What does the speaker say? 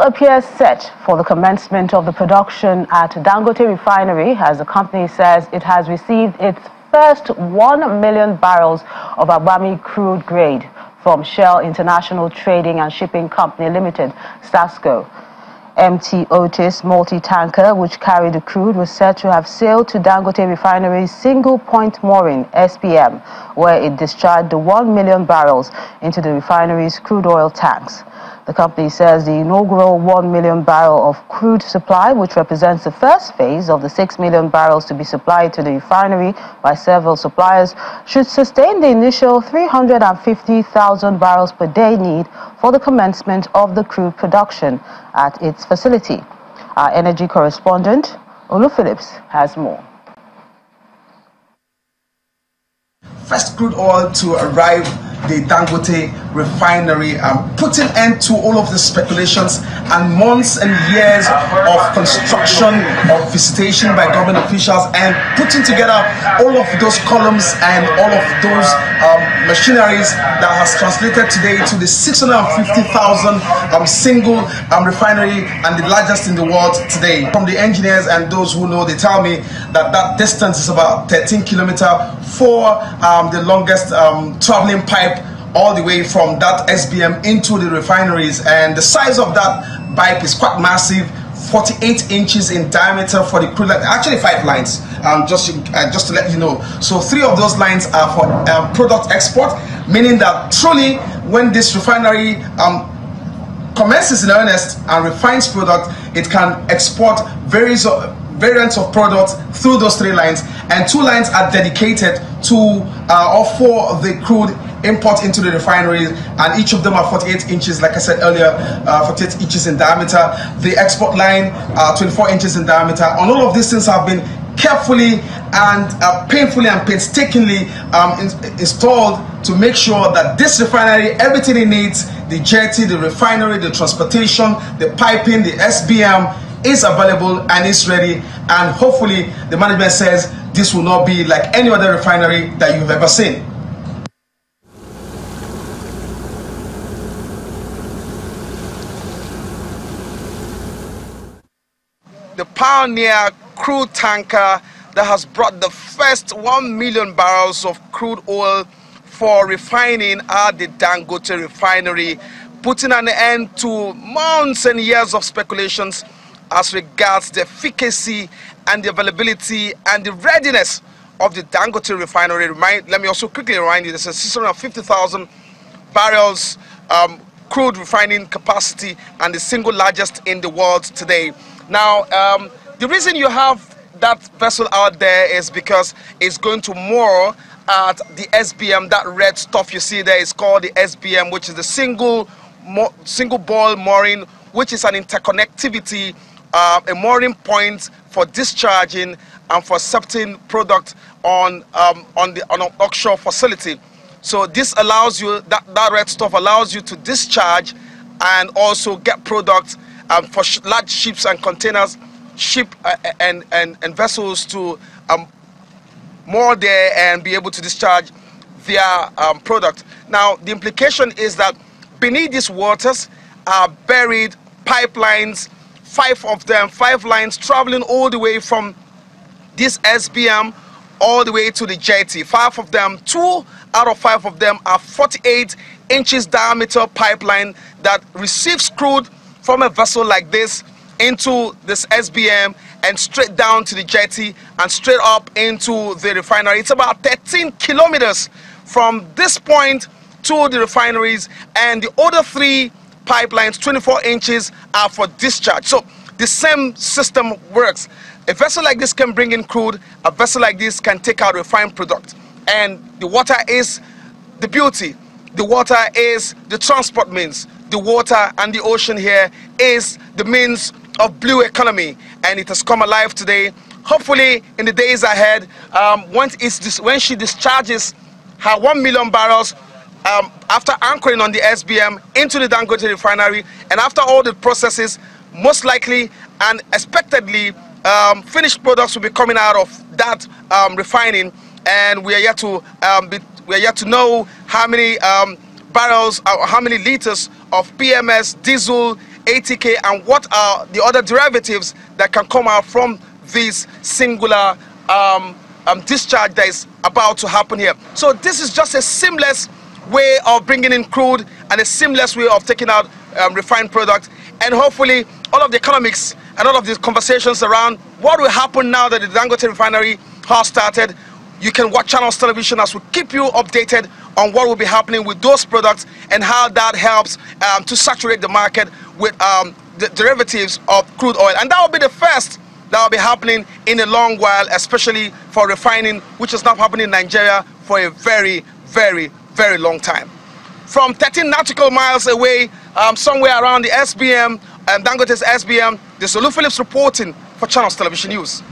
appears set for the commencement of the production at Dangote Refinery as the company says it has received its first 1 million barrels of Agbami crude grade from Shell International Trading and Shipping Company Limited, STASCO. MT Otis multi-tanker, which carried the crude, was said to have sailed to Dangote Refinery's single point mooring, SPM, where it discharged the 1 million barrels into the refinery's crude oil tanks. The company says the inaugural 1 million barrel of crude supply, which represents the first phase of the 6 million barrels to be supplied to the refinery by several suppliers, should sustain the initial 350,000 barrels per day need for the commencement of the crude production at its facility. Our energy correspondent, Olu Phillips, has more. First crude oil to arrive the Dangote refinery, um, putting end to all of the speculations and months and years of construction, of visitation by government officials, and putting together all of those columns and all of those um, machineries that has translated today to the 650,000 um, single um, refinery and the largest in the world today. From the engineers and those who know, they tell me that that distance is about 13 kilometer for um, the longest um, traveling pipe all the way from that SBM into the refineries. And the size of that pipe is quite massive 48 inches in diameter for the crude actually five lines um, just uh, just to let you know. So three of those lines are for um, product export meaning that truly when this refinery um, commences in earnest and refines product it can export various variants of products through those three lines. And two lines are dedicated to uh, or for the crude import into the refineries and each of them are 48 inches like I said earlier uh, 48 inches in diameter. The export line uh, 24 inches in diameter. And all of these things have been carefully and uh, painfully and painstakingly um, in installed to make sure that this refinery everything it needs the jetty the refinery the transportation the piping the SBM is available and is ready. And hopefully the management says this will not be like any other refinery that you've ever seen the Pioneer crude tanker that has brought the first 1 million barrels of crude oil for refining at the Dangote refinery, putting an end to months and years of speculations as regards the efficacy and the availability and the readiness of the Dangote refinery. Remind, let me also quickly remind you, there's a 650,000 barrels um, crude refining capacity and the single largest in the world today. Now, um, the reason you have that vessel out there is because it's going to moor at the SBM. That red stuff you see there is called the SBM, which is the single single buoy mooring, which is an interconnectivity, uh, a mooring point for discharging and for accepting product on um, on the on an offshore facility. So this allows you that that red stuff allows you to discharge and also get product um, for sh large ships and containers, ship uh, and, and, and vessels to um, moor there and be able to discharge their um, product. Now, the implication is that beneath these waters are buried pipelines, five of them, five lines traveling all the way from this SBM all the way to the jetty. Five of them, two out of five of them are 48 inches diameter pipeline that receives crude from a vessel like this into this SBM and straight down to the jetty and straight up into the refinery. It's about 13 kilometers from this point to the refineries and the other three pipelines 24 inches are for discharge. So the same system works. A vessel like this can bring in crude. A vessel like this can take out refined product. And the water is the beauty. The water is the transport means the water and the ocean here is the means of blue economy and it has come alive today. Hopefully in the days ahead um, once it's when she discharges her 1 million barrels um, after anchoring on the SBM into the Dangote refinery and after all the processes most likely and expectedly um, finished products will be coming out of that um, refining. And we are yet to um, be, we are yet to know how many um, barrels, uh, how many liters of PMS, diesel, ATK and what are the other derivatives that can come out from this singular um, um, discharge that is about to happen here. So this is just a seamless way of bringing in crude and a seamless way of taking out um, refined product and hopefully all of the economics and all of these conversations around what will happen now that the Dangote refinery has started you can watch channels television as we keep you updated on what will be happening with those products and how that helps um, to saturate the market with um, the derivatives of crude oil. And that will be the first that will be happening in a long while, especially for refining, which is not happening in Nigeria for a very, very, very long time. From 13 nautical miles away, um, somewhere around the SBM, and um, Dangote's SBM, this is Olu Phillips reporting for Channels Television News.